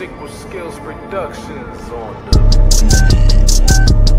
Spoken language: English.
Sequel Skills Productions on the.